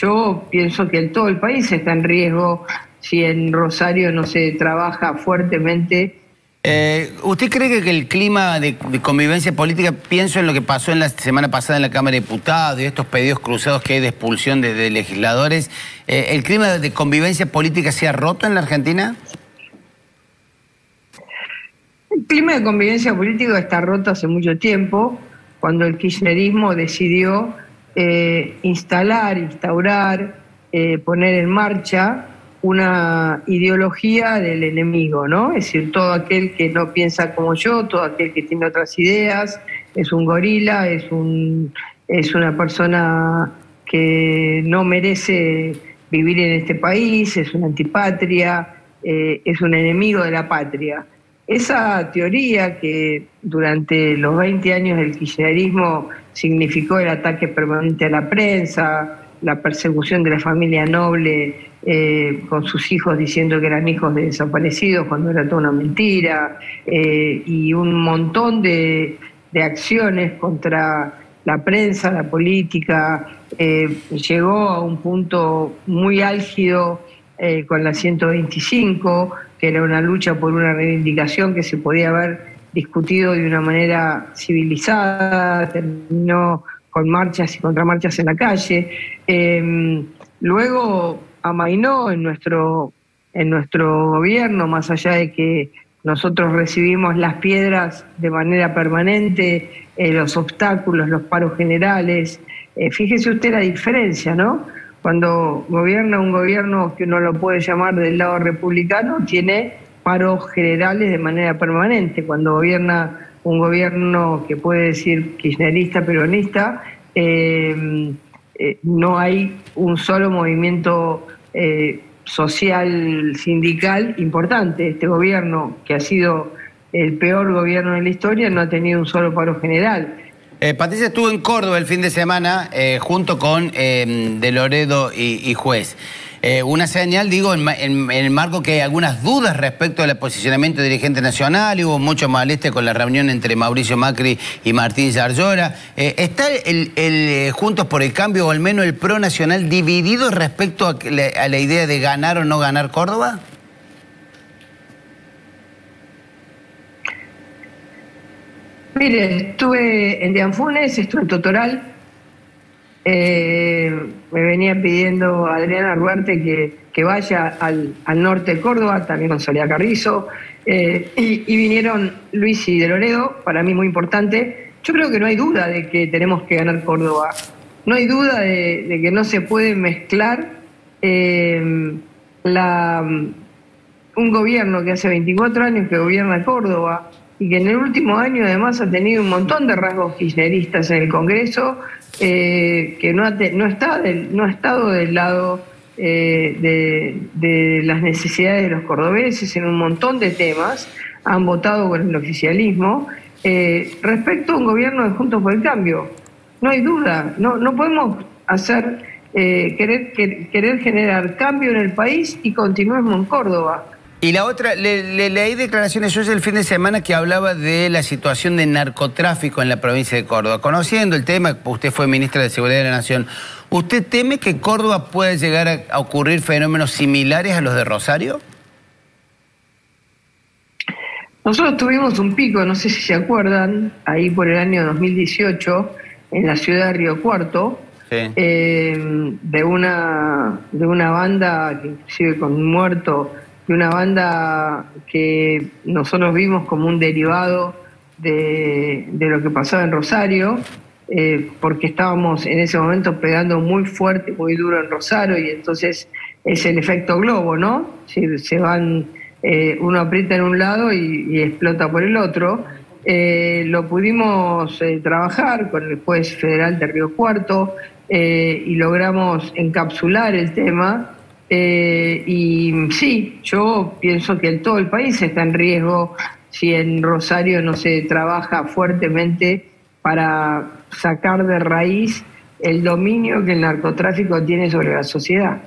yo pienso que todo el país está en riesgo si en Rosario no se trabaja fuertemente. Eh, ¿Usted cree que el clima de, convivencia política, pienso en lo que pasó en la semana pasada en la Cámara de Diputados y estos pedidos cruzados que hay de expulsión de, legisladores, eh, ¿el clima de convivencia política se ha roto en la Argentina? El clima de convivencia política está roto hace mucho tiempo, cuando el kirchnerismo decidió eh, instalar, instaurar, poner en marcha una ideología del enemigo, ¿no? Es decir, todo aquel que no piensa como yo, todo aquel que tiene otras ideas, es un gorila, es, un, es una persona que no merece vivir en este país, es una antipatria, eh, es un enemigo de la patria. Esa teoría que durante los 20 años del kirchnerismo significó el ataque permanente a la prensa, la persecución de la familia noble eh, con sus hijos diciendo que eran hijos de desaparecidos cuando era toda una mentira, eh, y un montón de, acciones contra la prensa, la política, eh, llegó a un punto muy álgido con la 125, que era una lucha por una reivindicación que se podía haber discutido de una manera civilizada, terminó con marchas y contramarchas en la calle. Em, luego amainó en nuestro, en nuestro gobierno, más allá de que nosotros recibimos las piedras de manera permanente, eh, los obstáculos, los paros generales. Eh, fíjese usted la diferencia, ¿no? Cuando gobierna un gobierno que uno lo puede llamar del lado republicano, tiene paros generales de manera permanente. Cuando gobierna un gobierno que puede decir kirchnerista, peronista, eh, eh, no hay un solo movimiento eh, social, sindical importante. Este gobierno, que ha sido el peor gobierno de la historia, no ha tenido un solo paro general. Patricia estuvo en Córdoba el fin de semana junto con De Loredo y Juez. Eh, una señal, digo, en, el marco que hay algunas dudas respecto al posicionamiento del dirigente nacional, y hubo mucho malestar con la reunión entre Mauricio Macri y Martín Zarlora. Eh, ¿Está el, eh, Juntos por el Cambio, o al menos el PRO Nacional, dividido respecto a, la idea de ganar o no ganar Córdoba? Mire, estuve en Dianfunes, estuve en Totoral, eh, me venía pidiendo Adriana Ruarte que, que vaya al, norte de Córdoba, también con Soledad Carrizo, eh, y, vinieron Luis y de Loredo, para mí muy importante. Yo creo que no hay duda de que tenemos que ganar Córdoba. No hay duda de, que no se puede mezclar eh, la, un gobierno que hace 24 años que gobierna Córdoba y que en el último año además ha tenido un montón de rasgos kirchneristas en el Congreso eh, que no ha, no, está no ha estado del lado eh, de, las necesidades de los cordobeses en un montón de temas, han votado con el oficialismo. Eh, respecto a un gobierno de Juntos por el Cambio, no hay duda, no, no podemos hacer, querer, querer generar cambio en el país y continuemos en Córdoba. Y la otra, le, leí declaraciones suyas el fin de semana que hablaba de la situación de narcotráfico en la provincia de Córdoba. Conociendo el tema, usted fue ministra de Seguridad de la Nación, ¿usted teme que Córdoba pueda llegar a, ocurrir fenómenos similares a los de Rosario? Nosotros tuvimos un pico, no sé si se acuerdan, ahí por el año 2018, en la ciudad de Río Cuarto, eh, de, una, de una banda que inclusive con un muerto de una banda que nosotros vimos como un derivado de, lo que pasaba en Rosario, eh, porque estábamos en ese momento pegando muy fuerte, muy duro en Rosario, y entonces es el efecto globo, ¿no? se van, eh, uno aprieta en un lado y, explota por el otro. Eh, lo pudimos trabajar con el juez federal de Río Cuarto y logramos encapsular el tema eh, y sí, yo pienso que todo el país está en riesgo si en Rosario no se trabaja fuertemente para sacar de raíz el dominio que el narcotráfico tiene sobre la sociedad.